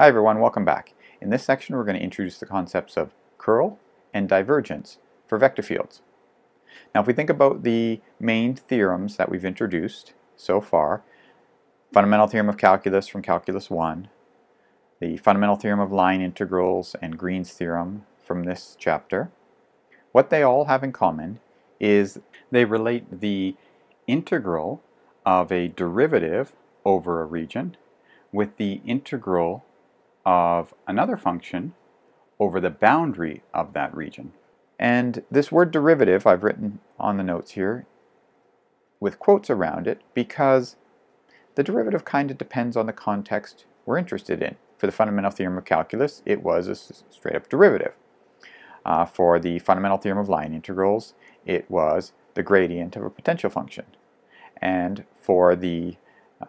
Hi everyone, welcome back. In this section we're going to introduce the concepts of curl and divergence for vector fields. Now if we think about the main theorems that we've introduced so far, fundamental theorem of calculus from calculus 1, the fundamental theorem of line integrals and Green's theorem from this chapter, what they all have in common is they relate the integral of a derivative over a region with the integral of another function over the boundary of that region. And this word derivative I've written on the notes here with quotes around it because the derivative kind of depends on the context we're interested in. For the fundamental theorem of calculus, it was a straight up derivative. Uh, for the fundamental theorem of line integrals, it was the gradient of a potential function. And for the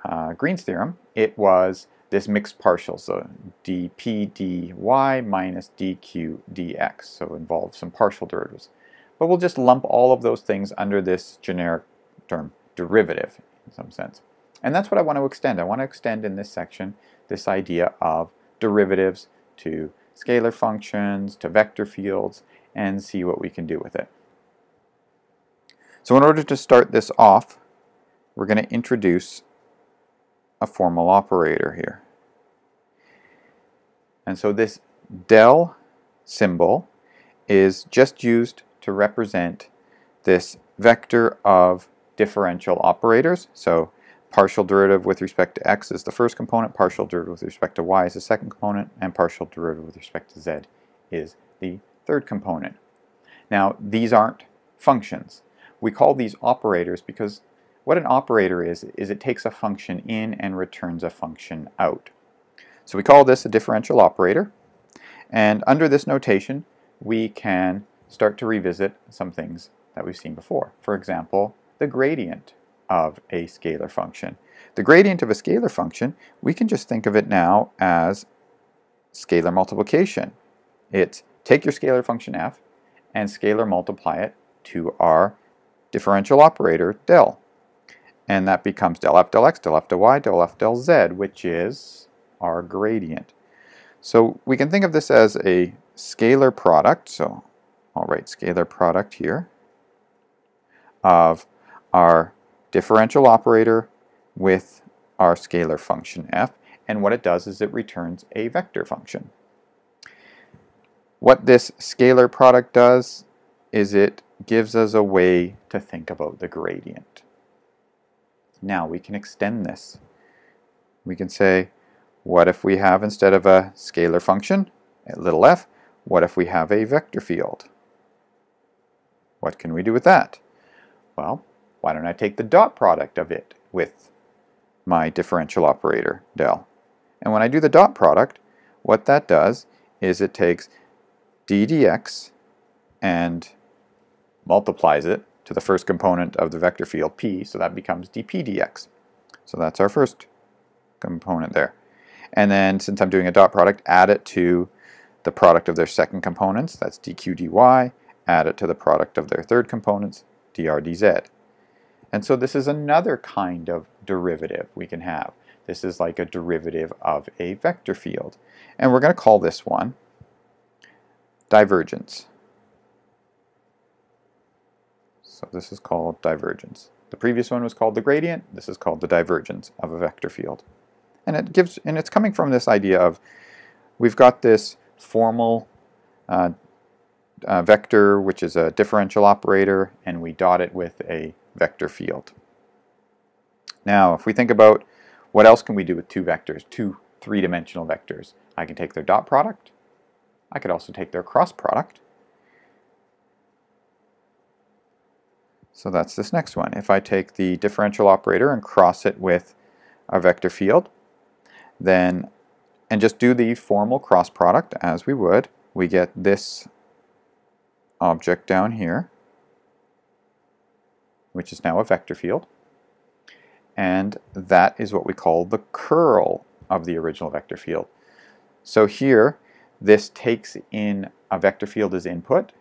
uh, Green's theorem, it was this mixed partial, so dp dy minus dq dx, so involves some partial derivatives. But we'll just lump all of those things under this generic term, derivative, in some sense. And that's what I want to extend. I want to extend in this section this idea of derivatives to scalar functions, to vector fields, and see what we can do with it. So in order to start this off, we're going to introduce a formal operator here. And so this del symbol is just used to represent this vector of differential operators. So partial derivative with respect to x is the first component, partial derivative with respect to y is the second component, and partial derivative with respect to z is the third component. Now, these aren't functions. We call these operators because what an operator is, is it takes a function in and returns a function out. So we call this a differential operator. And under this notation, we can start to revisit some things that we've seen before. For example, the gradient of a scalar function. The gradient of a scalar function, we can just think of it now as scalar multiplication. It's take your scalar function f and scalar multiply it to our differential operator del and that becomes del f del x, del f del y, del f del z, which is our gradient. So we can think of this as a scalar product, so I'll write scalar product here, of our differential operator with our scalar function f, and what it does is it returns a vector function. What this scalar product does is it gives us a way to think about the gradient. Now we can extend this. We can say, what if we have, instead of a scalar function, little f, what if we have a vector field? What can we do with that? Well, why don't I take the dot product of it with my differential operator, del. And when I do the dot product, what that does is it takes d dx and multiplies it to the first component of the vector field p, so that becomes dp dx. So that's our first component there. And then since I'm doing a dot product, add it to the product of their second components, that's dq dy, add it to the product of their third components, dr dz. And so this is another kind of derivative we can have. This is like a derivative of a vector field. And we're going to call this one divergence. So this is called divergence. The previous one was called the gradient. This is called the divergence of a vector field. And it gives, and it's coming from this idea of we've got this formal uh, uh, vector, which is a differential operator, and we dot it with a vector field. Now, if we think about what else can we do with two vectors, two three-dimensional vectors, I can take their dot product. I could also take their cross product. So that's this next one. If I take the differential operator and cross it with a vector field, then, and just do the formal cross product as we would, we get this object down here, which is now a vector field. And that is what we call the curl of the original vector field. So here, this takes in a vector field as input,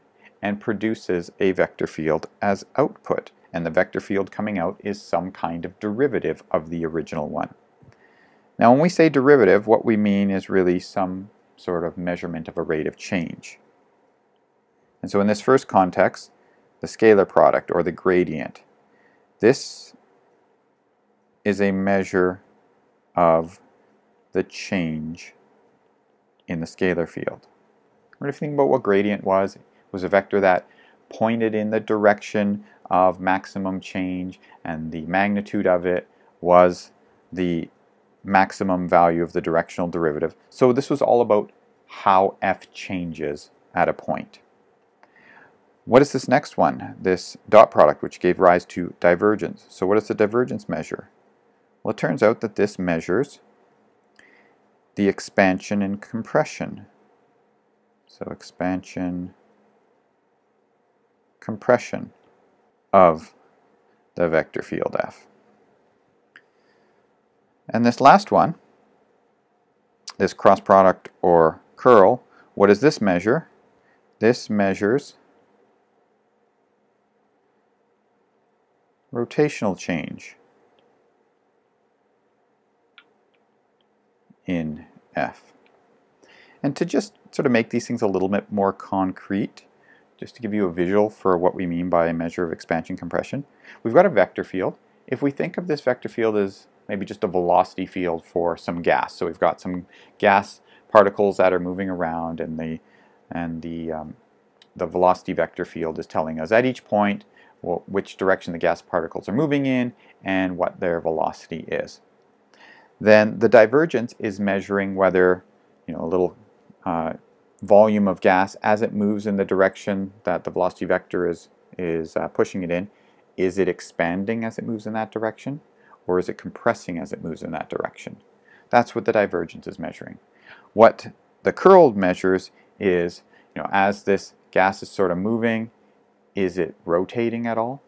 and produces a vector field as output. And the vector field coming out is some kind of derivative of the original one. Now when we say derivative, what we mean is really some sort of measurement of a rate of change. And so in this first context, the scalar product or the gradient, this is a measure of the change in the scalar field. Remember if you think about what gradient was, was a vector that pointed in the direction of maximum change and the magnitude of it was the maximum value of the directional derivative. So this was all about how f changes at a point. What is this next one? This dot product which gave rise to divergence. So what does the divergence measure? Well it turns out that this measures the expansion and compression. So expansion, compression of the vector field f. And this last one, this cross product or curl, what does this measure? This measures rotational change in F. And to just sort of make these things a little bit more concrete, just to give you a visual for what we mean by a measure of expansion compression, we've got a vector field. If we think of this vector field as maybe just a velocity field for some gas. So we've got some gas particles that are moving around and the, and the, um, the velocity vector field is telling us at each point well, which direction the gas particles are moving in and what their velocity is. Then the divergence is measuring whether you know, a little uh, volume of gas as it moves in the direction that the velocity vector is, is uh, pushing it in, is it expanding as it moves in that direction? or is it compressing as it moves in that direction? That's what the divergence is measuring. What the curl measures is, you know, as this gas is sort of moving, is it rotating at all?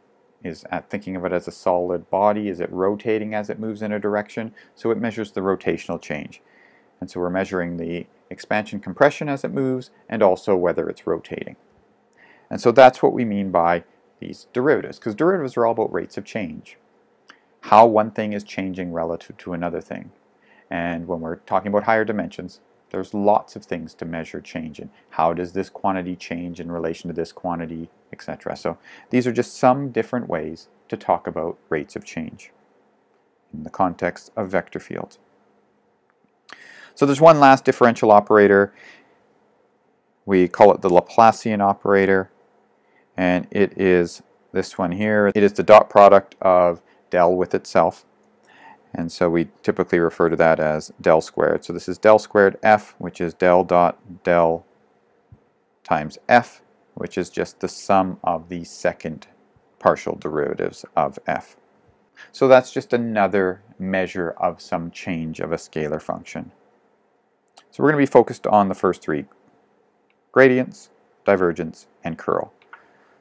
Is at thinking of it as a solid body, is it rotating as it moves in a direction? So it measures the rotational change. And so we're measuring the expansion compression as it moves and also whether it's rotating. And so that's what we mean by these derivatives, because derivatives are all about rates of change how one thing is changing relative to another thing. And when we're talking about higher dimensions, there's lots of things to measure change in. How does this quantity change in relation to this quantity, etc. So these are just some different ways to talk about rates of change in the context of vector fields. So there's one last differential operator. We call it the Laplacian operator, and it is this one here. It is the dot product of del with itself. And so we typically refer to that as del squared. So this is del squared f, which is del dot del times f, which is just the sum of the second partial derivatives of f. So that's just another measure of some change of a scalar function. We're going to be focused on the first three, gradients, divergence, and curl.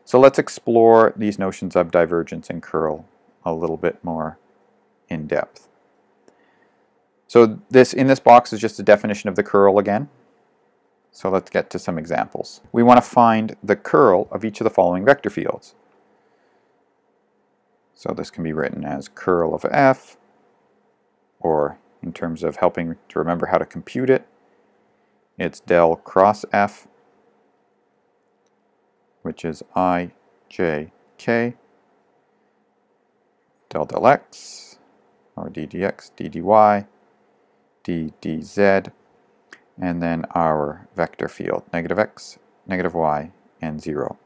So let's explore these notions of divergence and curl a little bit more in depth. So this in this box is just a definition of the curl again. So let's get to some examples. We want to find the curl of each of the following vector fields. So this can be written as curl of f, or in terms of helping to remember how to compute it, it's del cross f, which is i, j, k, del del x, or d dx, d dy, d dz, and then our vector field, negative x, negative y, and 0.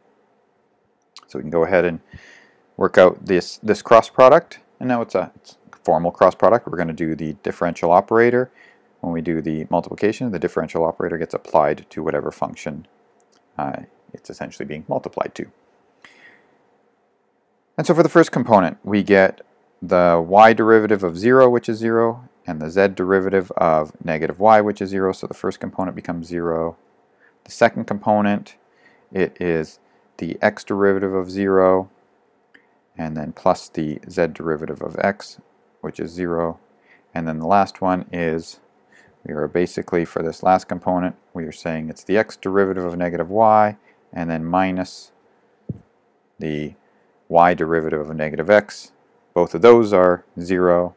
So we can go ahead and work out this, this cross product, and now it's a, it's a formal cross product. We're going to do the differential operator. When we do the multiplication, the differential operator gets applied to whatever function uh, it's essentially being multiplied to. And so for the first component, we get the y derivative of 0, which is 0, and the z derivative of negative y, which is 0. So the first component becomes 0. The second component, it is the x derivative of 0, and then plus the z derivative of x, which is 0. And then the last one is, we are basically, for this last component, we are saying it's the x derivative of negative y, and then minus the y derivative of negative x. Both of those are 0.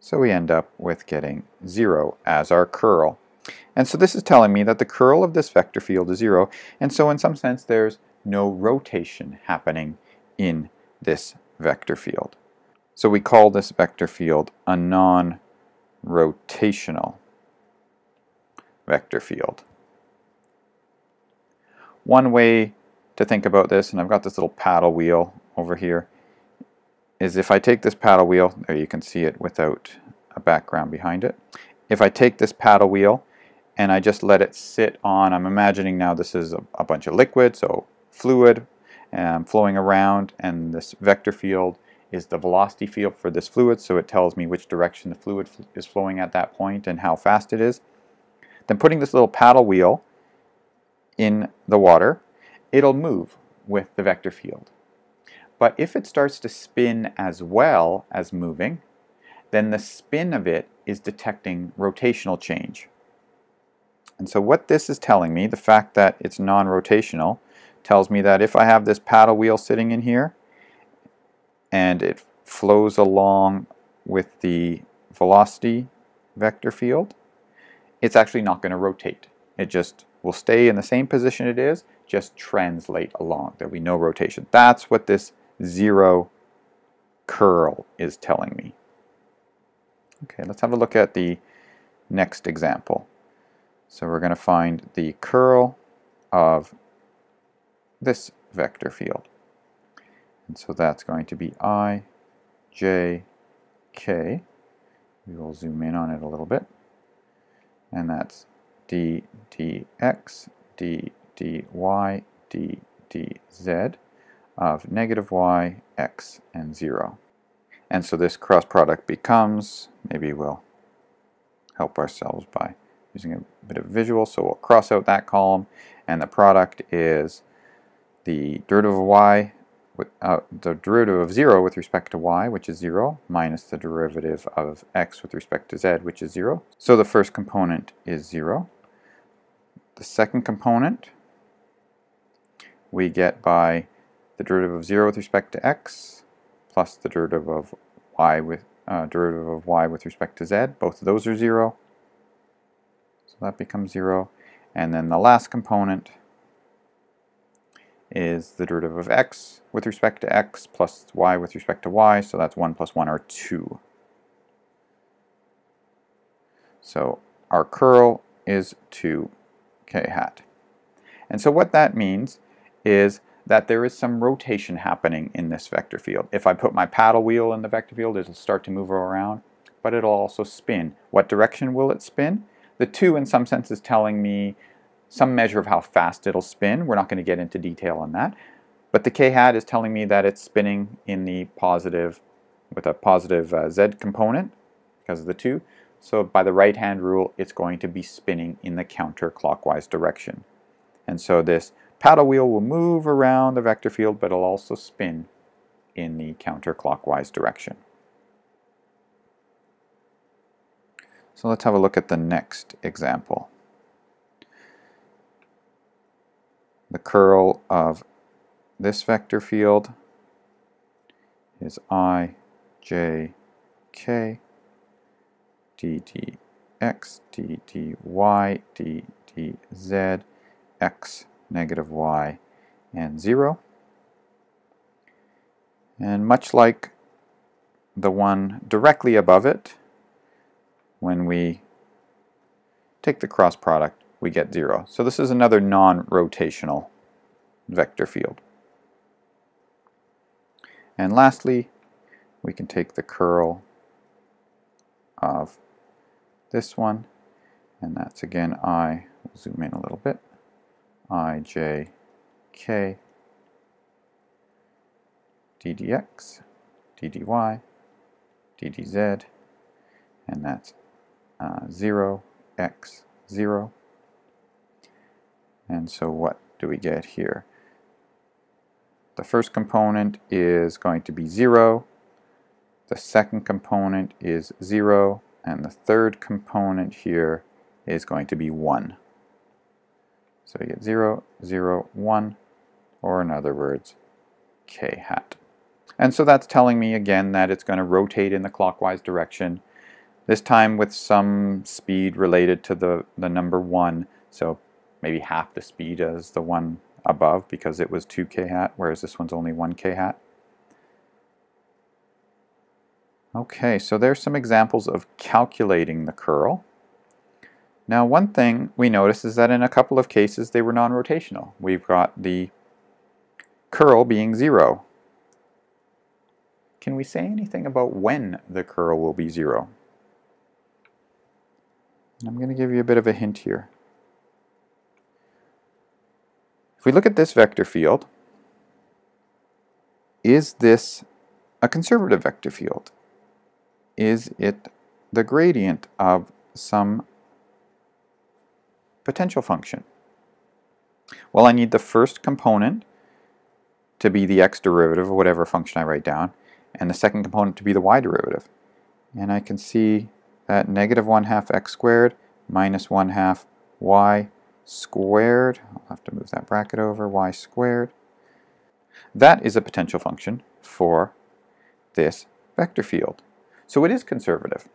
So we end up with getting 0 as our curl. And so this is telling me that the curl of this vector field is 0, and so in some sense there's no rotation happening in this vector field. So we call this vector field a non-rotational vector field. One way to think about this, and I've got this little paddle wheel over here, is if I take this paddle wheel, there you can see it without a background behind it. If I take this paddle wheel and I just let it sit on, I'm imagining now this is a, a bunch of liquid, so fluid um, flowing around, and this vector field is the velocity field for this fluid, so it tells me which direction the fluid is flowing at that point and how fast it is. Then putting this little paddle wheel in the water, it'll move with the vector field. But if it starts to spin as well as moving, then the spin of it is detecting rotational change. And so what this is telling me, the fact that it's non-rotational, tells me that if I have this paddle wheel sitting in here and it flows along with the velocity vector field, it's actually not going to rotate. It just will stay in the same position it is, just translate along. There'll be no rotation. That's what this zero curl is telling me. Okay, let's have a look at the next example. So we're going to find the curl of this vector field. And so that's going to be i, j, k. We will zoom in on it a little bit. And that's d, dx, dy, dz of negative y, x, and 0. And so this cross product becomes, maybe we'll help ourselves by using a bit of visual, so we'll cross out that column, and the product is the derivative of y, uh, the derivative of 0 with respect to y, which is 0, minus the derivative of x with respect to z, which is 0. So the first component is 0. The second component we get by the derivative of 0 with respect to x plus the derivative of y with uh, derivative of y with respect to z. Both of those are 0. So that becomes 0. And then the last component is the derivative of x with respect to x plus y with respect to y. So that's 1 plus 1 are 2. So our curl is 2 k hat. And so what that means is that there is some rotation happening in this vector field. If I put my paddle wheel in the vector field, it'll start to move around, but it'll also spin. What direction will it spin? The 2 in some sense is telling me some measure of how fast it'll spin. We're not going to get into detail on that. But the k-hat is telling me that it's spinning in the positive, with a positive uh, z component because of the 2. So by the right-hand rule, it's going to be spinning in the counterclockwise direction. And so this paddle wheel will move around the vector field, but it'll also spin in the counterclockwise direction. So let's have a look at the next example. The curl of this vector field is i, j, k, d, d, x, d, d, y, d, d, z, x, negative y, and 0. And much like the one directly above it, when we take the cross product, we get 0. So this is another non-rotational vector field. And lastly, we can take the curl of this one, and that's again i, we'll zoom in a little bit, i, j, k, ddx, ddy, ddz, and that's uh, 0, x, 0. And so what do we get here? The first component is going to be 0, the second component is 0, and the third component here is going to be 1. So you get 0, 0, 1, or in other words, k hat. And so that's telling me again that it's going to rotate in the clockwise direction. this time with some speed related to the, the number 1, so maybe half the speed as the one above because it was 2 k hat, whereas this one's only 1 k hat. Okay, so there's some examples of calculating the curl. Now one thing we notice is that in a couple of cases they were non-rotational. We've got the curl being 0. Can we say anything about when the curl will be 0? I'm going to give you a bit of a hint here. If we look at this vector field, is this a conservative vector field? Is it the gradient of some potential function? Well, I need the first component to be the x derivative of whatever function I write down, and the second component to be the y derivative. And I can see that negative 1 half x squared minus 1 half y squared, I'll have to move that bracket over, y squared. That is a potential function for this vector field. So it is conservative.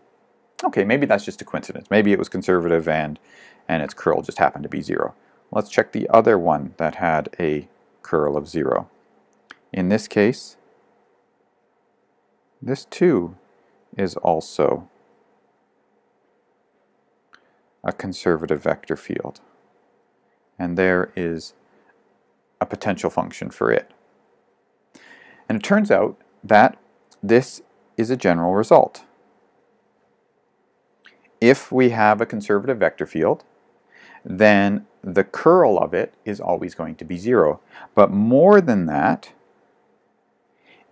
Okay, maybe that's just a coincidence. Maybe it was conservative and, and its curl just happened to be 0. Let's check the other one that had a curl of 0. In this case, this too is also a conservative vector field. And there is a potential function for it. And it turns out that this is a general result. If we have a conservative vector field, then the curl of it is always going to be zero. But more than that,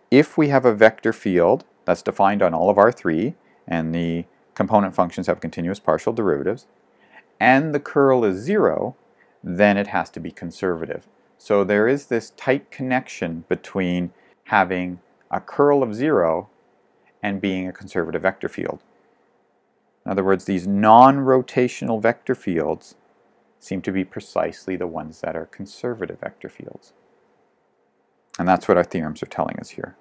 if we have a vector field that's defined on all of R3, and the component functions have continuous partial derivatives, and the curl is zero, then it has to be conservative. So there is this tight connection between having a curl of zero and being a conservative vector field. In other words, these non-rotational vector fields seem to be precisely the ones that are conservative vector fields. And that's what our theorems are telling us here.